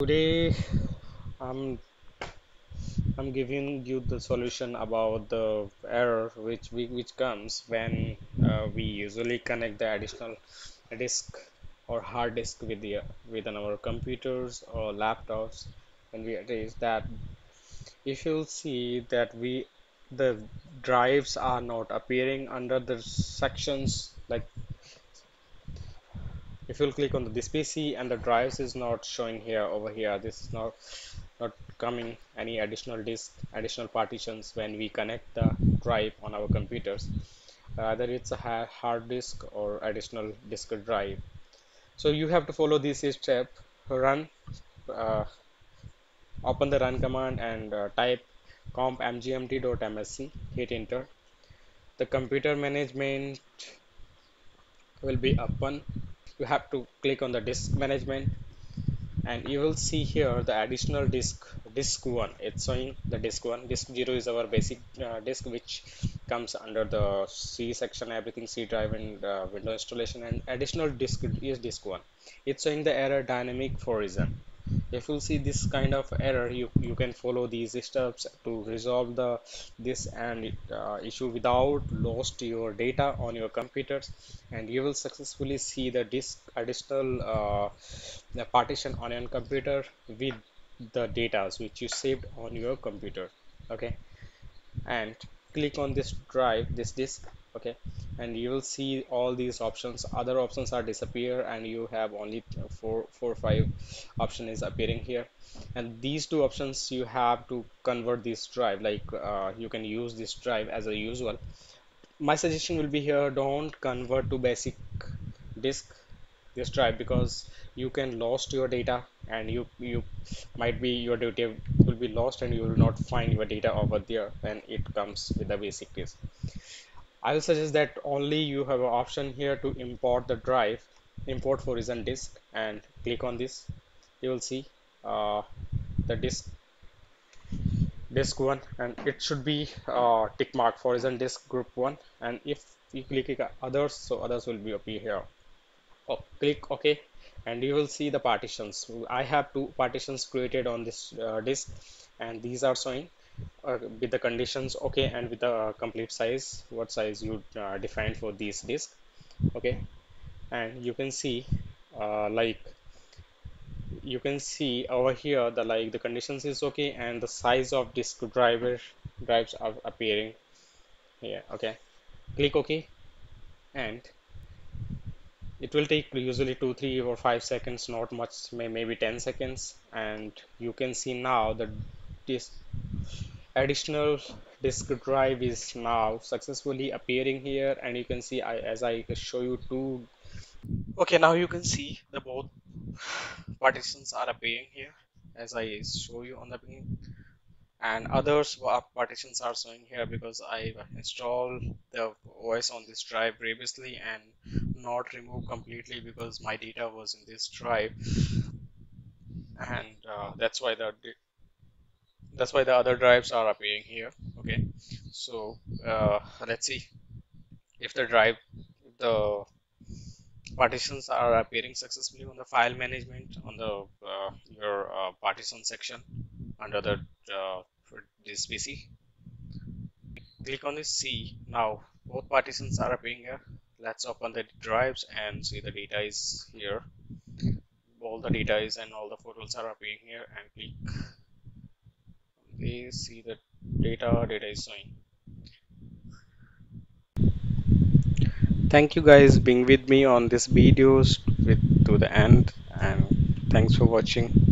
Today I'm I'm giving you the solution about the error which we, which comes when uh, we usually connect the additional disk or hard disk with the within our computers or laptops. When we is that if you'll see that we the drives are not appearing under the sections like if you'll click on this PC and the drives is not showing here over here this is not not coming any additional disk additional partitions when we connect the drive on our computers. Either it's a hard disk or additional disk drive. So you have to follow this step run uh, open the run command and uh, type compmgmt.msc hit enter. The computer management will be open you have to click on the disk management. And you will see here the additional disk disk 1 it's showing the disk 1 disk 0 is our basic uh, disk which comes under the C section everything C drive and uh, window installation. And additional disk is disk 1 it's showing the error dynamic foreign if you see this kind of error you you can follow these steps to resolve the this and uh, issue without lost your data on your computers and you will successfully see the disk additional uh, the partition on your computer with the data which you saved on your computer okay? And click on this drive this disk okay. And you will see all these options. Other options are disappear and you have only four four five option is appearing here. And these two options you have to convert this drive. Like uh, you can use this drive as a usual. My suggestion will be here don't convert to basic disk this drive because you can lost your data and you you might be your data will be lost and you will not find your data over there when it comes with the basic disk I will suggest that only you have an option here to import the drive import foreign disk and click on this. You will see uh, the disk disk one and it should be uh, tick mark foreign disk group one. And if you click others so others will be appear here. Oh, click OK and you will see the partitions. I have two partitions created on this uh, disk and these are showing uh, with the conditions okay and with the uh, complete size what size you uh, defined for this disk okay? And you can see uh, like you can see over here the like the conditions is okay and the size of disk driver drives are appearing here okay? Click ok and it will take usually two three or five seconds not much may maybe 10 seconds. And you can see now that this additional disk drive is now successfully appearing here and you can see I, as I show you two. Okay now you can see the both partitions are appearing here as I show you on the beginning and others partitions are showing here because I installed the OS on this drive previously and not removed completely because my data was in this drive. And uh, that's why the that's why the other drives are appearing here okay? So uh, let's see. If the drive the partitions are appearing successfully on the file management on the uh, your uh, partition section under the uh, this PC click on this C now both partitions are appearing here. Let's open the drives and see the data is here. All the data is and all the photos are appearing here and click see the data data is showing. Thank you guys being with me on this videos with to the end and thanks for watching